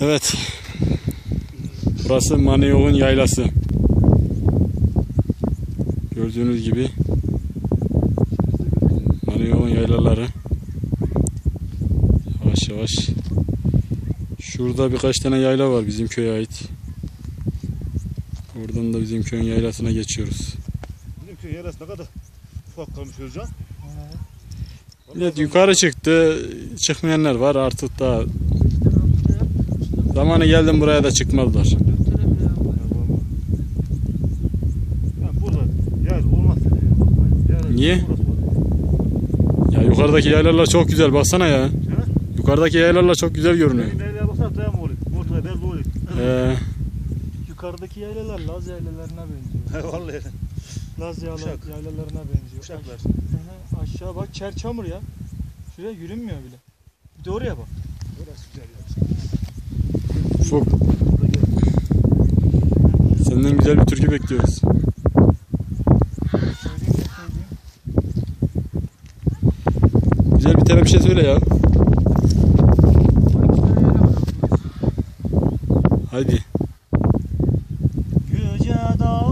Evet. Burası Maniyok'un yaylası. Gördüğünüz gibi Maniyok'un yaylaları. Yavaş yavaş. Şurada birkaç tane yayla var bizim köye ait. Oradan da bizim köyün yaylasına geçiyoruz. Bizim köy yarası ne kadar ufak kalmış Özcan. Millet yukarı çıktı. Çıkmayanlar var artık da zamanı geldim buraya da. Yer Niye? Ya yukarıdaki yaylalar çok güzel baksana ya. Yukarıdaki yaylalar çok güzel görünüyor. Ee, Yukarıdaki yaylalar Laz yaylalarına benziyor. Vallahi. Laz yayla, Uşak. yaylalarına benziyor. Uşaklar. Hı, Aşağı bak çer çamur ya. Şuraya yürünmüyor bile. Bir de oraya bak. Orası güzel ya. Ufuk senden güzel bir türkü bekliyoruz. Güzel bir tane bir şey söyle ya. Haydi. Yüce dağ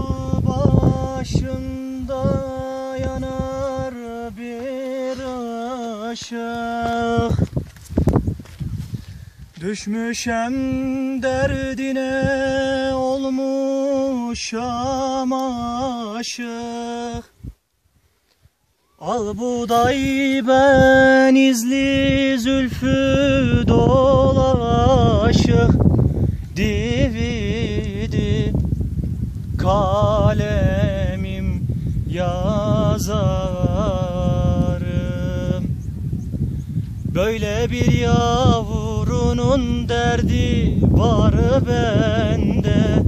başında yanar bir ışık Düşmüşem derdine olmuşam aşık Al buday ben izli zülfü dolaşık. Dividi kalemim yazarım. Böyle bir yavrunun derdi var bende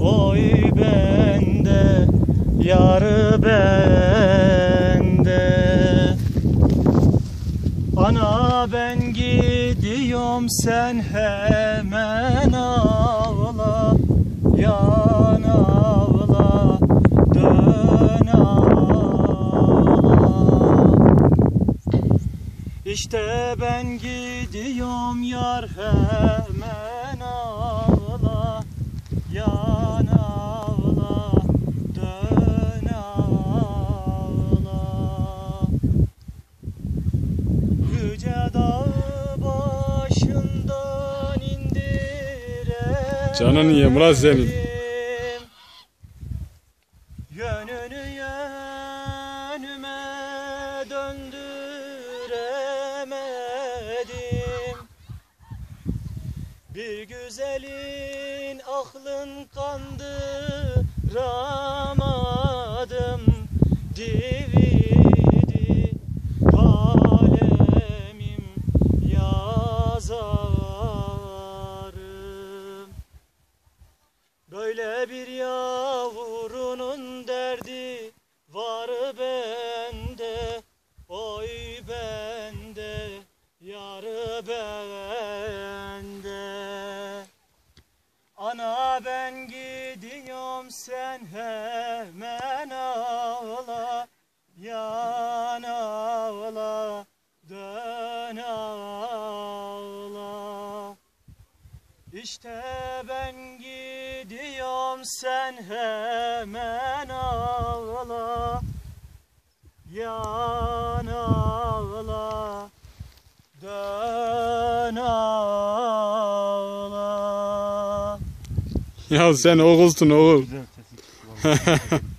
Oy bende yarı bende. Ana ben gidiyorum sen hemen ağla. Yan ağla dön ağla İşte ben gidiyorum yar hemen ağla Yan ağla dön ağla Yüce dağ başından indiremedim Canın senin. Yönünü yönüme döndüremedim Bir güzelin aklın kandıramadım Dividi. Kalemim yazarım. Böyle bir yavrunun derdi var bende Ana ben gidiyorum sen hemen ağla. Yan ağla dön ağla. İşte ben gidiyorum sen hemen ağla. Yan ağla Ya sen oğulsun oğul. Güzel.